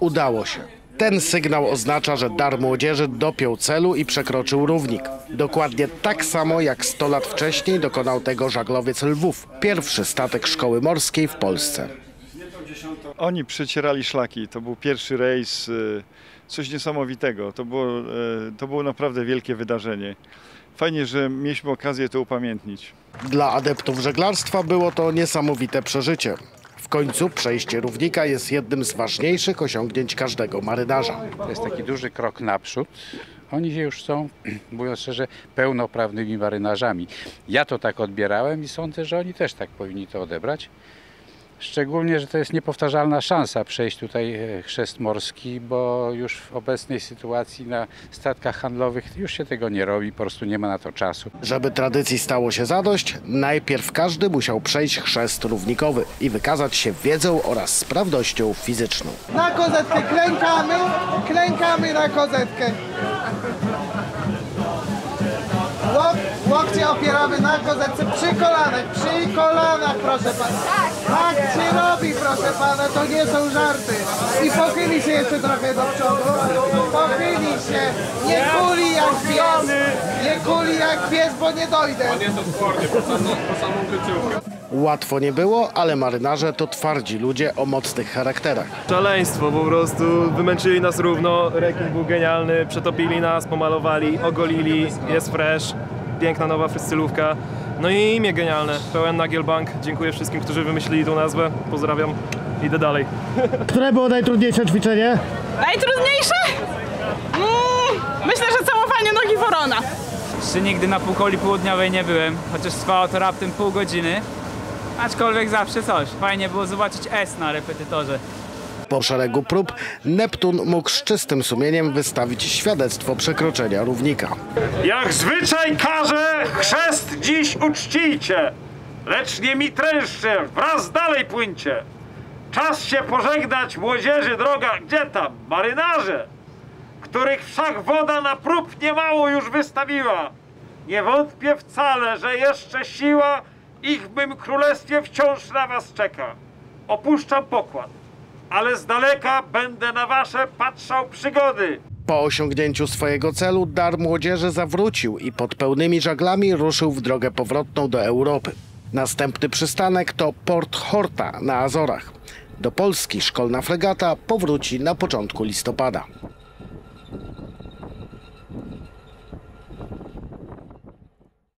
Udało się. Ten sygnał oznacza, że dar młodzieży dopiął celu i przekroczył równik. Dokładnie tak samo jak 100 lat wcześniej dokonał tego żaglowiec Lwów, pierwszy statek szkoły morskiej w Polsce. Oni przecierali szlaki. To był pierwszy rejs, y, coś niesamowitego. To było, y, to było naprawdę wielkie wydarzenie. Fajnie, że mieliśmy okazję to upamiętnić. Dla adeptów żeglarstwa było to niesamowite przeżycie. W końcu przejście równika jest jednym z ważniejszych osiągnięć każdego marynarza. To jest taki duży krok naprzód. Oni już są, mówiąc szczerze, pełnoprawnymi marynarzami. Ja to tak odbierałem i sądzę, że oni też tak powinni to odebrać. Szczególnie, że to jest niepowtarzalna szansa przejść tutaj e, chrzest morski, bo już w obecnej sytuacji na statkach handlowych już się tego nie robi, po prostu nie ma na to czasu. Żeby tradycji stało się zadość, najpierw każdy musiał przejść chrzest równikowy i wykazać się wiedzą oraz sprawnością fizyczną. Na kozetkę klękamy, klękamy na kozetkę. Łok, łokcie opieramy na kozetce przy kolanach, przy kolanach proszę pana. Pana, to nie są żarty. I pochyli się jeszcze trochę do przodu. Pochyli się, nie kuli jak pies. Nie kuli jak pies, bo nie dojdę. Łatwo nie było, ale marynarze to twardzi ludzie o mocnych charakterach. Szaleństwo po prostu, wymęczyli nas równo, rekin był genialny, przetopili nas, pomalowali, ogolili, jest fresh, piękna nowa frystylówka. No i imię genialne, pełen Nagielbank. Dziękuję wszystkim, którzy wymyślili tą nazwę. Pozdrawiam, idę dalej. Które było najtrudniejsze ćwiczenie? Najtrudniejsze? Mm, myślę, że całowanie nogi worona. Jeszcze nigdy na półkoli południowej nie byłem, chociaż trwało to raptem pół godziny. Aczkolwiek zawsze coś. Fajnie było zobaczyć S na repetytorze. Po szeregu prób Neptun mógł z czystym sumieniem wystawić świadectwo przekroczenia równika. Jak zwyczaj każe, dziś uczcijcie, lecz nie mi trężcie, wraz dalej płyńcie. Czas się pożegnać, młodzieży droga, gdzie tam, marynarze, których wszak woda na prób niemało już wystawiła. Nie wątpię wcale, że jeszcze siła ich w mym królestwie wciąż na was czeka. Opuszczam pokład, ale z daleka będę na wasze patrzał przygody. Po osiągnięciu swojego celu dar młodzieży zawrócił i pod pełnymi żaglami ruszył w drogę powrotną do Europy. Następny przystanek to Port Horta na Azorach. Do Polski szkolna fregata powróci na początku listopada.